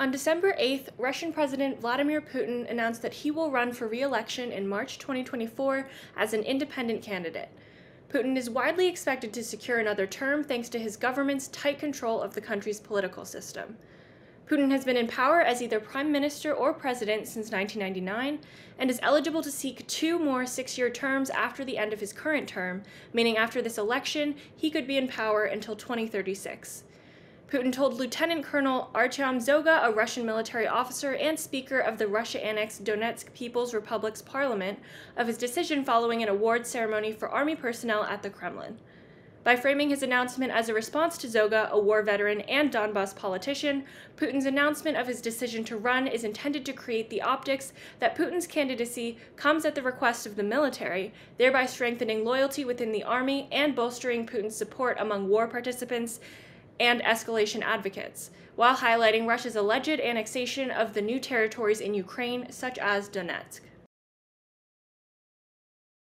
On December 8th, Russian President Vladimir Putin announced that he will run for re election in March 2024 as an independent candidate. Putin is widely expected to secure another term thanks to his government's tight control of the country's political system. Putin has been in power as either prime minister or president since 1999 and is eligible to seek two more six year terms after the end of his current term, meaning after this election, he could be in power until 2036. Putin told Lieutenant Colonel Artyom Zhoga, a Russian military officer and speaker of the Russia annexed Donetsk People's Republic's parliament, of his decision following an award ceremony for army personnel at the Kremlin. By framing his announcement as a response to Zhoga, a war veteran and Donbass politician, Putin's announcement of his decision to run is intended to create the optics that Putin's candidacy comes at the request of the military, thereby strengthening loyalty within the army and bolstering Putin's support among war participants and escalation advocates, while highlighting Russia's alleged annexation of the new territories in Ukraine, such as Donetsk.